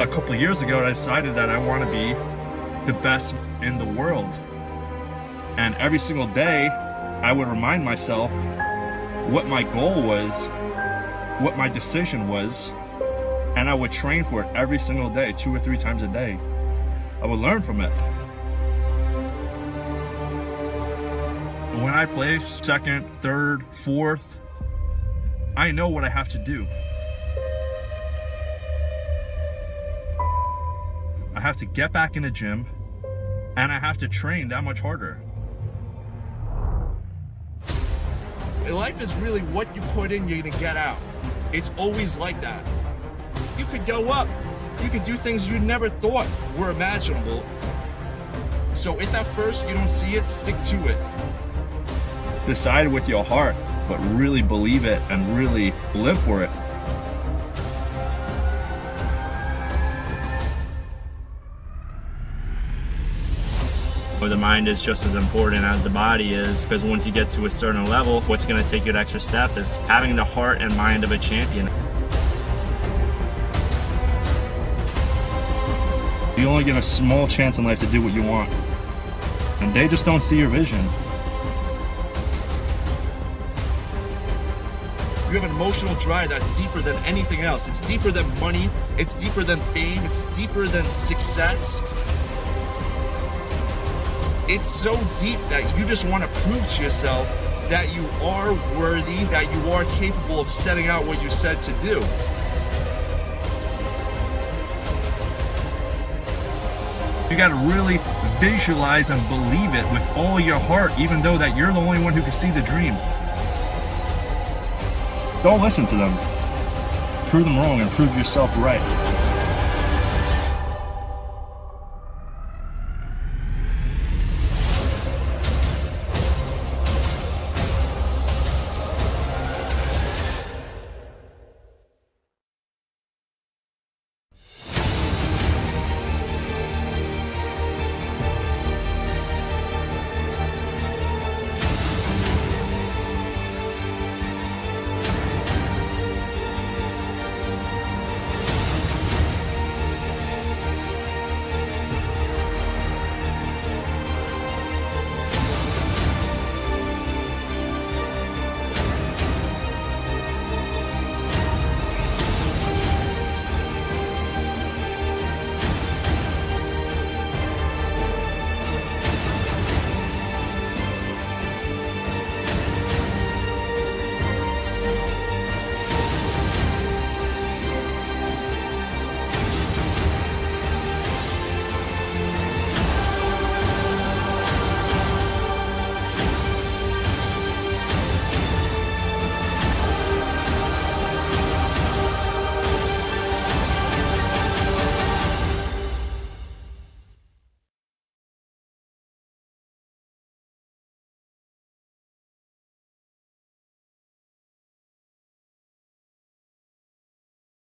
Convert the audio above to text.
A couple years ago, I decided that I want to be the best in the world. And every single day, I would remind myself what my goal was, what my decision was, and I would train for it every single day, two or three times a day. I would learn from it. I place second, third, fourth, I know what I have to do. I have to get back in the gym and I have to train that much harder. Life is really what you put in, you're gonna get out. It's always like that. You could go up, you could do things you never thought were imaginable. So if at first you don't see it, stick to it. Decide with your heart, but really believe it and really live for it. The mind is just as important as the body is because once you get to a certain level, what's going to take you an extra step is having the heart and mind of a champion. You only get a small chance in life to do what you want. And they just don't see your vision. You have an emotional drive that's deeper than anything else. It's deeper than money, it's deeper than fame, it's deeper than success. It's so deep that you just want to prove to yourself that you are worthy, that you are capable of setting out what you said to do. You got to really visualize and believe it with all your heart, even though that you're the only one who can see the dream. Don't listen to them. Prove them wrong and prove yourself right.